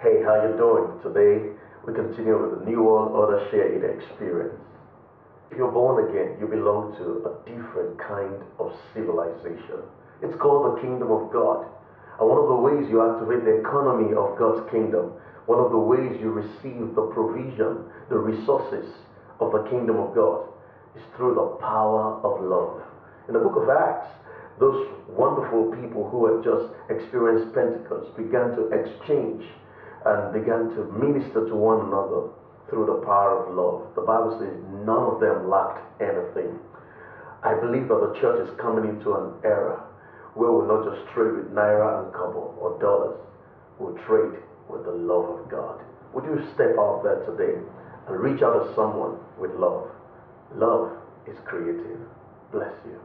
Hey, how you doing? Today we continue with the New World Order Share experience. If you're born again, you belong to a different kind of civilization. It's called the kingdom of God. And one of the ways you activate the economy of God's kingdom, one of the ways you receive the provision, the resources of the kingdom of God, is through the power of love. In the book of Acts, those wonderful people who had just experienced Pentecost began to exchange and began to minister to one another through the power of love. The Bible says none of them lacked anything. I believe that the church is coming into an era where we'll not just trade with naira and kobo or dollars, we'll trade with the love of God. Would you step out there today and reach out to someone with love? Love is creative. Bless you.